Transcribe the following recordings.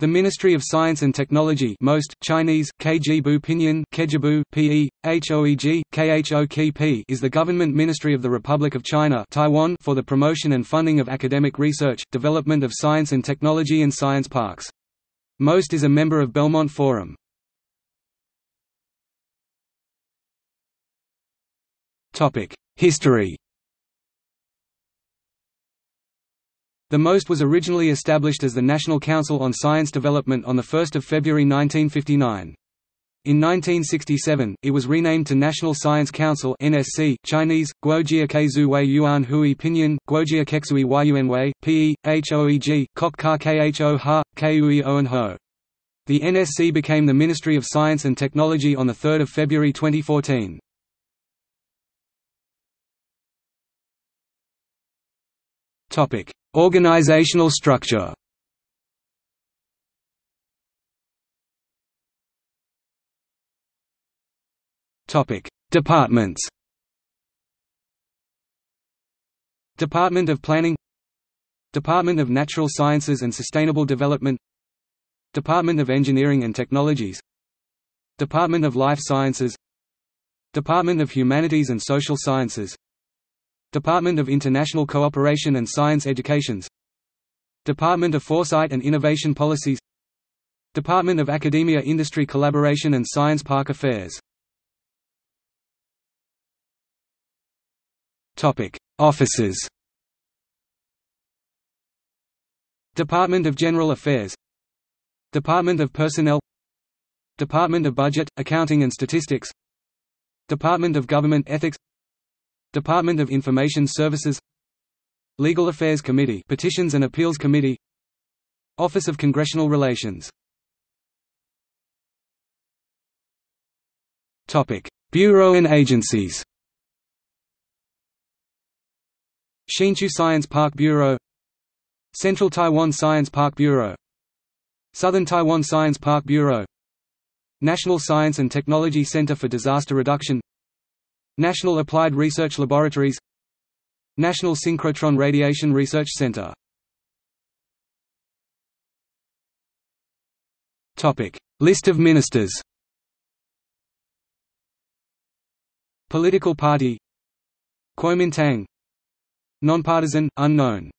The Ministry of Science and Technology most, Chinese, Kjibu Pinyin, Kejibu, Pe, Hoeg, Khok is the government ministry of the Republic of China Taiwan for the promotion and funding of academic research, development of science and technology and science parks. Most is a member of Belmont Forum. Topic History The MOST was originally established as the National Council on Science Development on 1 February 1959. In 1967, it was renamed to National Science Council (NSC), Chinese: Guojia Keizui Yuan Hui Pinyin, Guojia Kexui Yunwei, Pe, Hoeg, Kok Ka Kho Ha, Kui Ho. The NSC became the Ministry of Science and Technology on 3 February 2014. Topic: Organizational structure. Departments. Department of Planning. Department of Natural Sciences and Sustainable Development. Department of Engineering and Technologies. Department of Life Sciences. Department of Humanities and Social Sciences Department of International Cooperation and Science Educations. Department of Foresight and Innovation Policies. Department of Academia Industry Collaboration and Science Park Affairs. Offices. Department of General Affairs. Department of Personnel. Department of Budget, Accounting and Statistics. Department of Government Ethics Department of Information Services Legal Affairs Committee Petitions and Appeals Committee Office of Congressional Relations. Bureau and agencies. Hsinchu Science Park Bureau Central Taiwan Science Park Bureau Southern Taiwan Science Park Bureau National Science and Technology Center for Disaster Reduction National Applied Research Laboratories National Synchrotron Radiation Research Center. List of ministers. Political party. Kuomintang. Nonpartisan, unknown.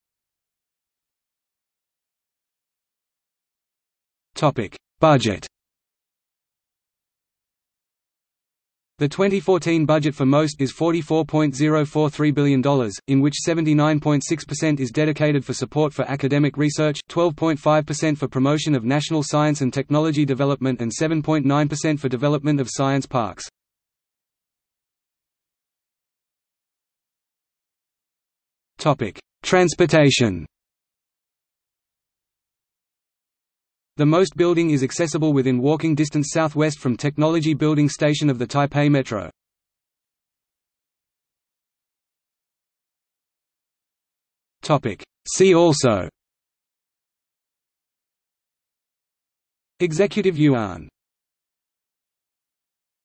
Budget The 2014 budget for MOST is $44.043 billion, in which 79.6% is dedicated for support for academic research, 12.5% for promotion of national science and technology development and 7.9% for development of science parks. Transportation The MOST building is accessible within walking distance southwest from Technology Building Station of the Taipei Metro. See also. Executive Yuan